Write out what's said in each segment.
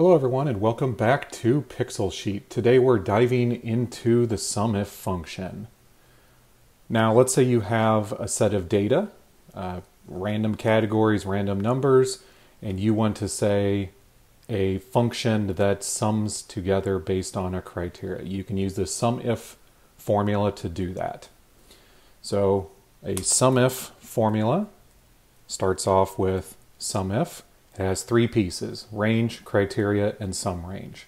Hello everyone and welcome back to Pixel Sheet. Today we're diving into the SUMIF function. Now let's say you have a set of data, uh, random categories, random numbers, and you want to say a function that sums together based on a criteria. You can use the SUMIF formula to do that. So a SUMIF formula starts off with SUMIF it has three pieces range, criteria, and sum range.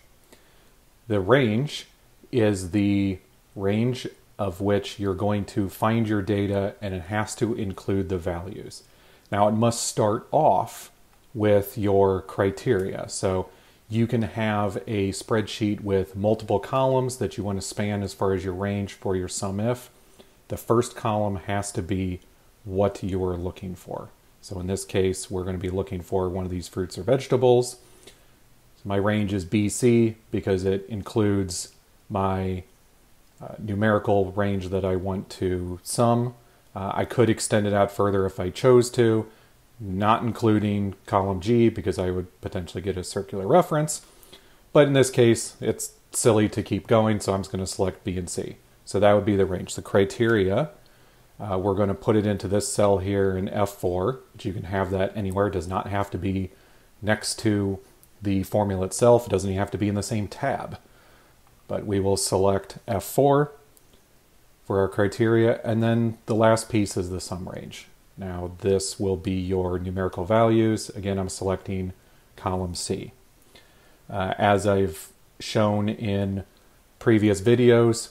The range is the range of which you're going to find your data and it has to include the values. Now, it must start off with your criteria. So you can have a spreadsheet with multiple columns that you want to span as far as your range for your SUMIF. The first column has to be what you are looking for. So in this case, we're going to be looking for one of these fruits or vegetables. So my range is BC because it includes my uh, numerical range that I want to sum. Uh, I could extend it out further if I chose to, not including column G because I would potentially get a circular reference. But in this case, it's silly to keep going, so I'm just going to select B and C. So that would be the range. The criteria uh, we're going to put it into this cell here in F4, but you can have that anywhere. It does not have to be next to the formula itself. It doesn't even have to be in the same tab. But we will select F4 for our criteria, and then the last piece is the sum range. Now this will be your numerical values. Again, I'm selecting column C. Uh, as I've shown in previous videos,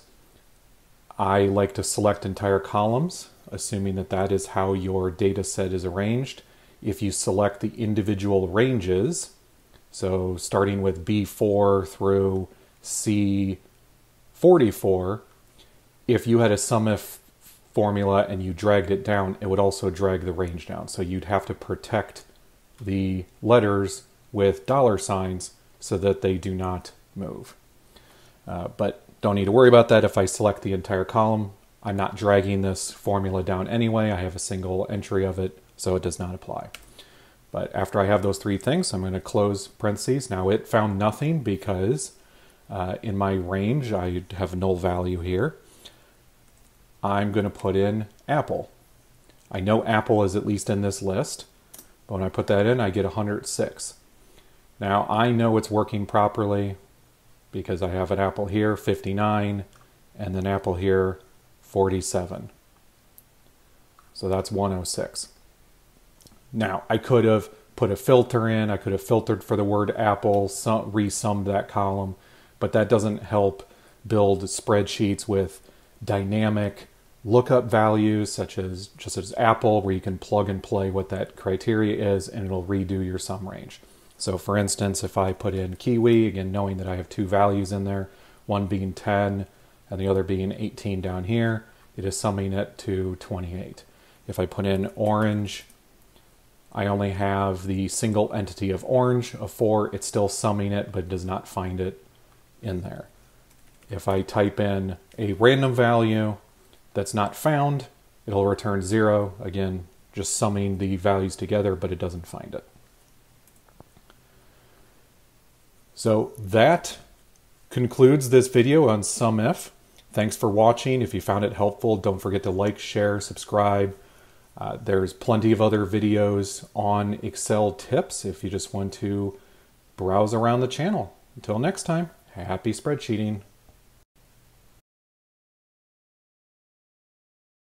I like to select entire columns, assuming that that is how your data set is arranged. If you select the individual ranges, so starting with B4 through C44, if you had a SUMIF formula and you dragged it down, it would also drag the range down. So you'd have to protect the letters with dollar signs so that they do not move. Uh, but don't need to worry about that if I select the entire column. I'm not dragging this formula down anyway. I have a single entry of it, so it does not apply. But after I have those three things, I'm going to close parentheses. Now it found nothing because uh, in my range, I have null value here. I'm going to put in Apple. I know Apple is at least in this list, but when I put that in, I get 106. Now I know it's working properly because I have an apple here, 59, and an apple here, 47. So that's 106. Now, I could have put a filter in, I could have filtered for the word apple, sum, resummed that column, but that doesn't help build spreadsheets with dynamic lookup values such as just as apple where you can plug and play what that criteria is and it'll redo your sum range. So for instance, if I put in kiwi, again, knowing that I have two values in there, one being 10 and the other being 18 down here, it is summing it to 28. If I put in orange, I only have the single entity of orange of 4. It's still summing it, but does not find it in there. If I type in a random value that's not found, it'll return 0. Again, just summing the values together, but it doesn't find it. So that concludes this video on SUMIF. Thanks for watching. If you found it helpful, don't forget to like, share, subscribe. Uh, there's plenty of other videos on Excel tips if you just want to browse around the channel. Until next time, happy spreadsheeting.